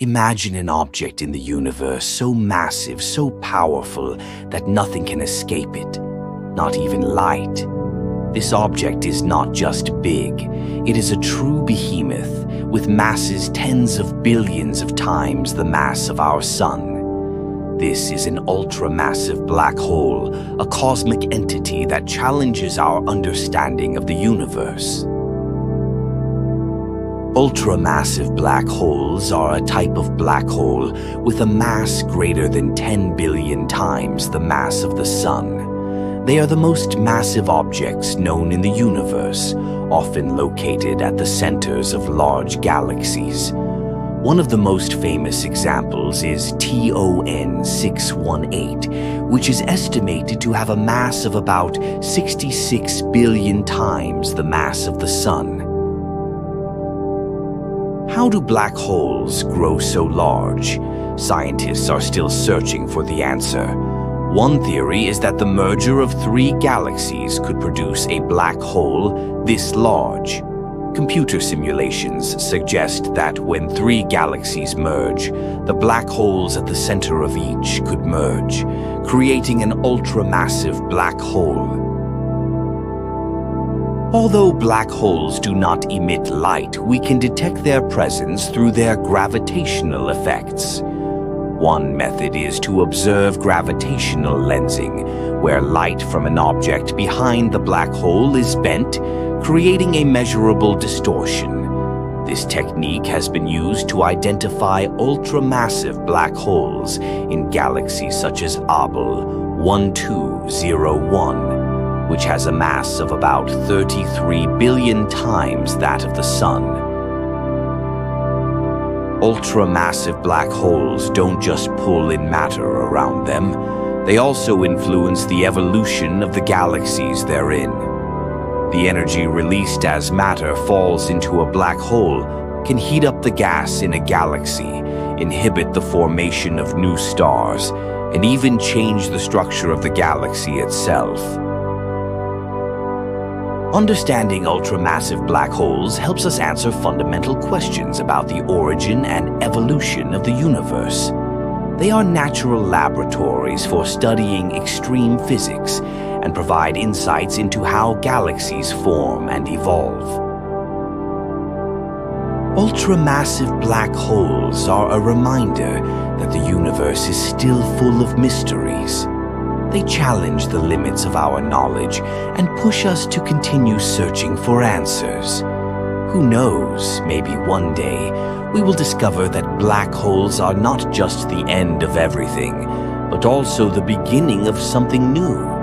Imagine an object in the universe so massive, so powerful, that nothing can escape it, not even light. This object is not just big, it is a true behemoth with masses tens of billions of times the mass of our Sun. This is an ultra-massive black hole, a cosmic entity that challenges our understanding of the universe. Ultramassive black holes are a type of black hole with a mass greater than 10 billion times the mass of the Sun. They are the most massive objects known in the universe, often located at the centers of large galaxies. One of the most famous examples is TON 618, which is estimated to have a mass of about 66 billion times the mass of the Sun. How do black holes grow so large? Scientists are still searching for the answer. One theory is that the merger of three galaxies could produce a black hole this large. Computer simulations suggest that when three galaxies merge, the black holes at the center of each could merge, creating an ultra-massive black hole. Although black holes do not emit light, we can detect their presence through their gravitational effects. One method is to observe gravitational lensing, where light from an object behind the black hole is bent, creating a measurable distortion. This technique has been used to identify ultramassive black holes in galaxies such as Abell 1201 which has a mass of about 33 billion times that of the Sun. Ultra-massive black holes don't just pull in matter around them, they also influence the evolution of the galaxies they're. The energy released as matter falls into a black hole can heat up the gas in a galaxy, inhibit the formation of new stars, and even change the structure of the galaxy itself. Understanding ultramassive black holes helps us answer fundamental questions about the origin and evolution of the universe. They are natural laboratories for studying extreme physics and provide insights into how galaxies form and evolve. Ultramassive black holes are a reminder that the universe is still full of mysteries. They challenge the limits of our knowledge and push us to continue searching for answers. Who knows, maybe one day we will discover that black holes are not just the end of everything, but also the beginning of something new.